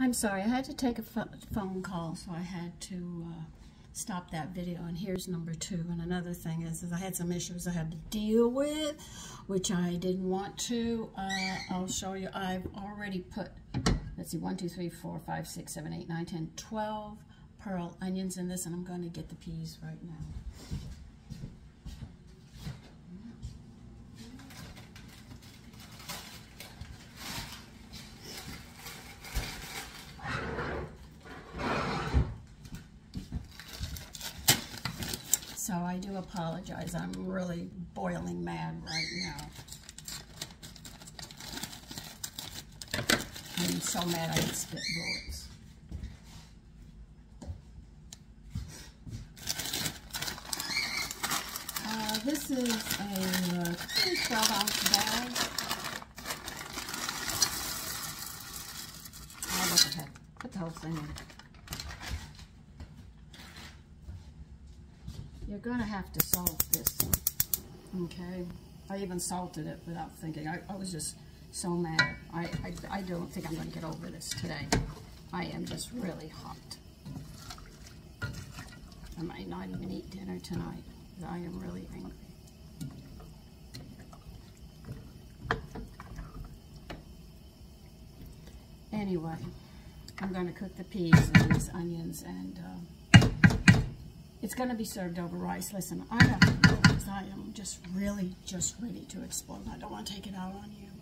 I'm sorry, I had to take a phone call, so I had to uh, stop that video. And here's number two. And another thing is, is I had some issues I had to deal with, which I didn't want to. Uh, I'll show you. I've already put, let's see, 1, 2, 3, 4, 5, 6, 7, 8, 9, 10, 12 pearl onions in this, and I'm going to get the peas right now. So I do apologize. I'm really boiling mad right now. I'm so mad I spit bullets. Uh, this is a uh, 12 ounce bag. Oh, look at that. Put the whole thing in. You're going to have to salt this, okay? I even salted it without thinking. I, I was just so mad. I, I, I don't think I'm going to get over this today. I am just really hot. I might not even eat dinner tonight. I am really angry. Anyway, I'm going to cook the peas and these onions and... Uh, it's going to be served over rice. Listen, I have to go because I am just really just ready to explode. I don't want to take it out on you.